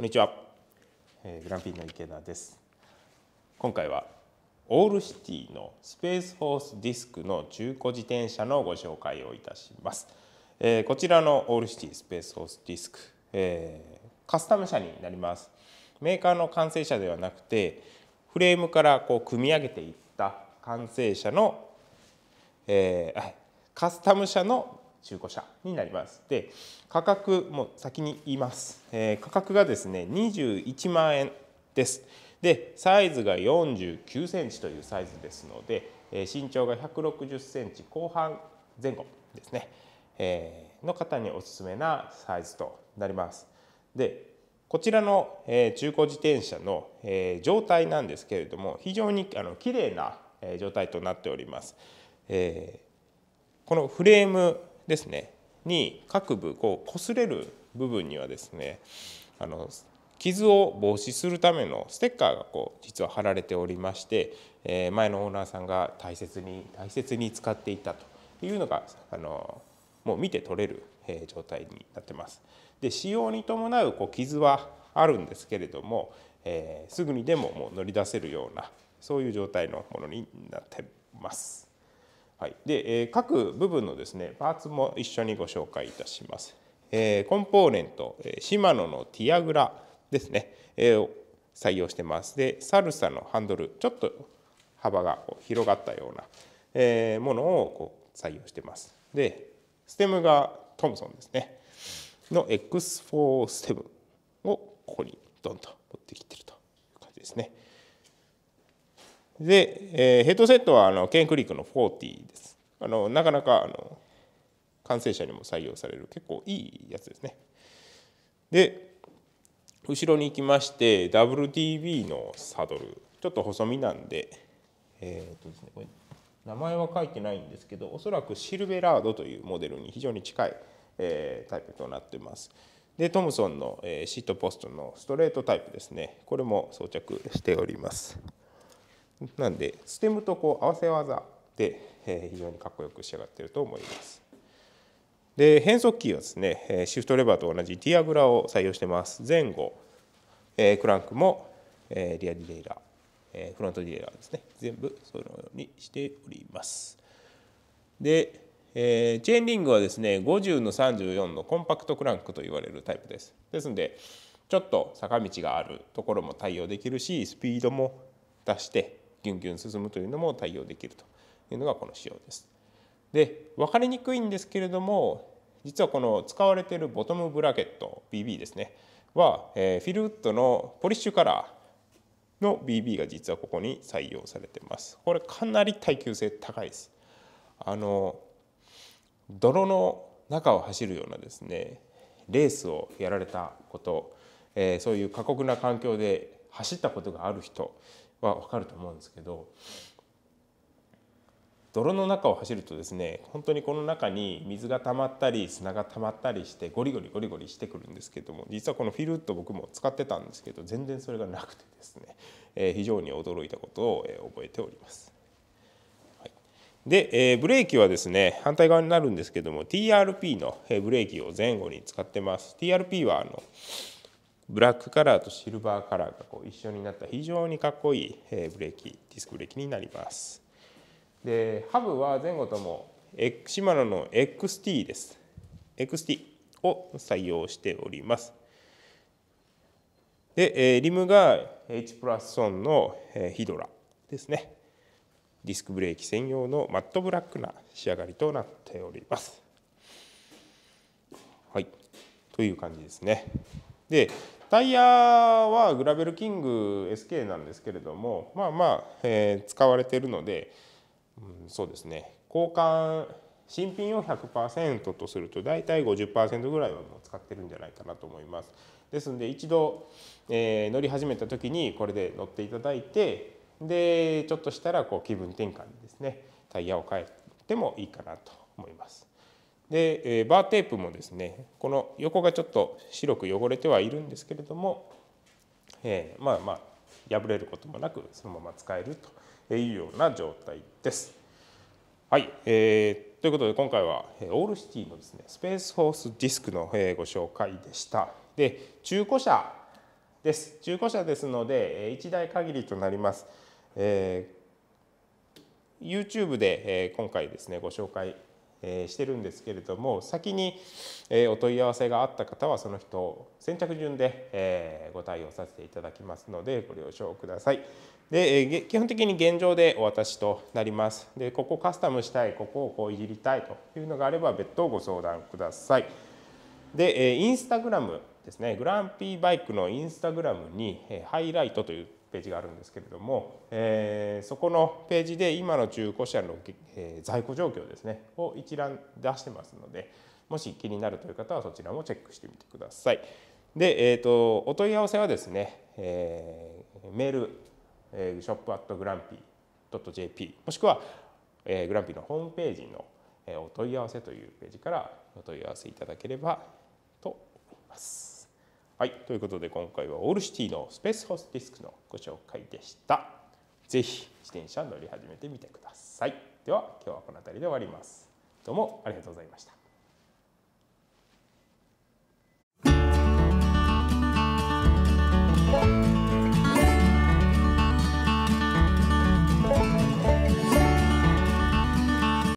こんにちは、えー、グランピンの池田です。今回は All-City の Space Horse Disc の中古自転車のご紹介をいたします、えー、こちらの All-City Space Horse Disc、えー、カスタム車になります。メーカーの完成車ではなくてフレームからこう組み上げていった完成車の、えー、カスタム車の中古車になります。で価格も先に言います、えー、価格がですね21万円です。でサイズが49センチというサイズですので、えー、身長が160センチ後半前後ですね、えー、の方におすすめなサイズとなります。でこちらの、えー、中古自転車の、えー、状態なんですけれども非常にあの綺麗な、えー、状態となっております。えー、このフレームですねに各部こう擦れる部分にはですねあの傷を防止するためのステッカーがこう実は貼られておりまして、え前のオーナーさんが大切に大切に使っていたというのがあのもう見て取れる、え状態になってます。で使用に伴うこう傷はあるんですけれども、え、すぐにでももう乗り出せるようなそういう状態のものになってます。はい、で、えー、各部分のですねパーツも一緒にご紹介いたします。え、コンポーネント、え、シマノのティアグラですね、えー、採用してます。で、サルサのハンドル、ちょっと幅が広がったような、え、ものをこう採用してます。で、ステムがトムソンですね。の X4 ステムをここにドンと持ってきてるという感じですね。で、えー、ヘッドセットはあのケンクリックの40です。あのなかなかあの完成車にも採用される結構いいやつですね。で後ろに行きまして WTB のサドルちょっと細身なんで,、えーとですね、これ名前は書いてないんですけどおそらくシルベラードというモデルに非常に近い、えー、タイプとなってます。でトムソンの、えー、シートポストのストレートタイプですねこれも装着しております。なんでステムとこう合わせ技で、え非常にかっこよく仕上がっていると思います。で変速機はですねシフトレバーと同じティアグラを採用してます。前後、えクランクも、えリアディレイラー、えフロントディレイラーですね全部そのようにしております。で、え、チェーンリングはですね50の34のコンパクトクランクと言われるタイプです。ですのでちょっと坂道があるところも対応できるしスピードも出してギュンギュン進むというのも対応できるというのがこの仕様です。で分かりにくいんですけれども実はこの使われているボトムブラケット BB ですねは、え、フィルウッドのポリッシュカラーの BB が実はここに採用されてます。これかなり耐久性高いです。あの泥の中を走るようなですねレースをやられたこと、え、そういう過酷な環境で走ったことがある人は分かると思うんですけど泥の中を走るとですね本当にこの中に水が溜まったり砂が溜まったりしてゴリゴリゴリゴリしてくるんですけども実はこのフィルウッド僕も使ってたんですけど全然それがなくてですね、え、非常に驚いたことを、え、覚えております。で、え、ブレーキはですね反対側になるんですけども TRP のブレーキを前後に使ってます。TRP はあのブラックカラーとシルバーカラーがこう一緒になった非常にかっこいいブレーキディスクブレーキになります。でハブは前後ともシマノの XT です。XT を採用しております。でリムが H プラスソンのヒドラですね。ディスクブレーキ専用のマットブラックな仕上がりとなっております。はい、という感じですね。でタイヤはグラベルキング SK なんですけれどもまあまあ、えー、使われてるので、うん、そうですね交換新品を100%とすると大体50%ぐらいはもう使ってるんじゃないかなと思います。ですので一度、えー、乗り始めた時にこれで乗っていただいてでちょっとしたらこう気分転換にですねタイヤを変えてもいいかなと思います。で、えバーテープもですねこの横がちょっと白く汚れてはいるんですけれども、えー、まあまあ破れることもなくそのまま使えるというような状態です。はい、えー、ということで今回はオールシティのですねスペースフォースディスクのご紹介でした。で中古車です中古車ですので1台限りとなります、えー、YouTube で、今回ですねご紹介えしてるんですけれども先に、えお問い合わせがあった方はその人先着順で、えご対応させていただきますのでご了承ください。で、え基本的に現状でお渡しとなります。でここカスタムしたいここをこういじりたいというのがあれば別途ご相談ください。で、えインスタグラムですねグランピーバイクのインスタグラムに、えハイライトというページがあるんですけれども、えー、そこのページで今の中古車の、え、在庫状況ですねを一覧出してますのでもし気になるという方はそちらもチェックしてみてください。で、えーと、お問い合わせはですね、えー、メール、えー、ショップアットグランピー .jp もしくは、えー、グランピーのホームページの、えー、お問い合わせというページからお問い合わせいただければと思います。はい、ということで今回はオールシティのスペースホスディスクのご紹介でした。ぜひ自転車乗り始めてみてください。では今日はこの辺りで終わります。どうもありがとうございました。